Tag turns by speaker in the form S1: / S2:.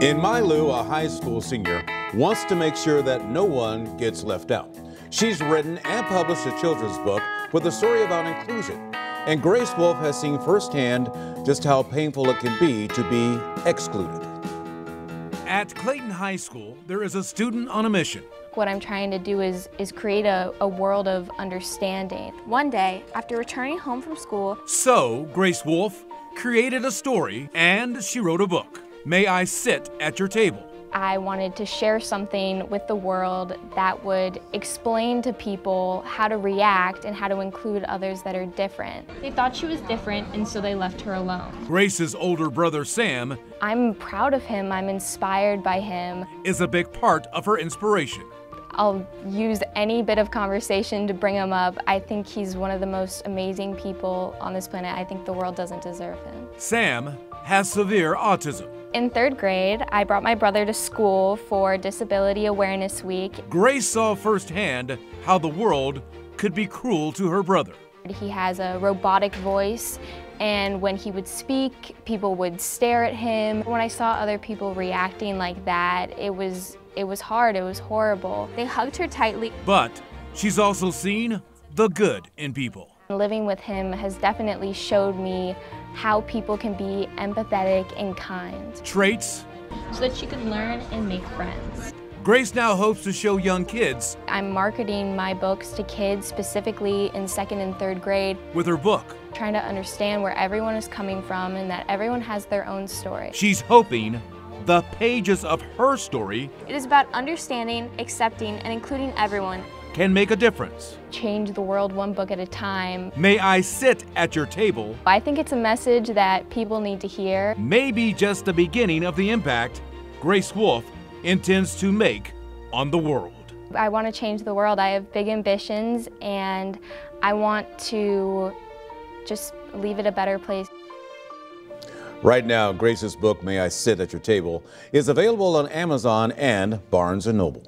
S1: In Mylou, a high school senior wants to make sure that no one gets left out. She's written and published a children's book with a story about inclusion. And Grace Wolf has seen firsthand just how painful it can be to be excluded.
S2: At Clayton High School, there is a student on a mission.
S3: What I'm trying to do is, is create a, a world of understanding.
S4: One day, after returning home from school,
S2: So, Grace Wolf created a story and she wrote a book. May I sit at your table?
S3: I wanted to share something with the world that would explain to people how to react and how to include others that are different.
S5: They thought she was different, and so they left her alone.
S2: Grace's older brother Sam
S3: I'm proud of him, I'm inspired by him.
S2: is a big part of her inspiration.
S3: I'll use any bit of conversation to bring him up. I think he's one of the most amazing people on this planet. I think the world doesn't deserve him.
S2: Sam has severe autism.
S3: In third grade, I brought my brother to school for Disability Awareness Week.
S2: Grace saw firsthand how the world could be cruel to her brother.
S3: He has a robotic voice, and when he would speak, people would stare at him. When I saw other people reacting like that, it was it was hard, it was horrible.
S4: they hugged her tightly.
S2: But she's also seen the good in people.
S3: Living with him has definitely showed me how people can be empathetic and kind.
S2: Traits
S5: so that she could learn and make friends.
S2: Grace now hopes to show young kids
S3: I'm marketing my books to kids, specifically in second and third grade,
S2: with her book.
S3: trying to understand where everyone is coming from and that everyone has their own story.
S2: She's hoping the pages of her story
S4: It is about understanding, accepting, and including everyone.
S2: Can make a difference.
S3: Change the world one book at a time.
S2: May I sit at your table
S3: I think it's a message that people need to hear.
S2: Maybe just the beginning of the impact Grace Wolf intends to make on the world.
S3: I want to change the world. I have big ambitions and I want to just leave it a better place.
S1: Right now, Grace's book, May I Sit at Your Table, is available on Amazon and Barnes & Noble.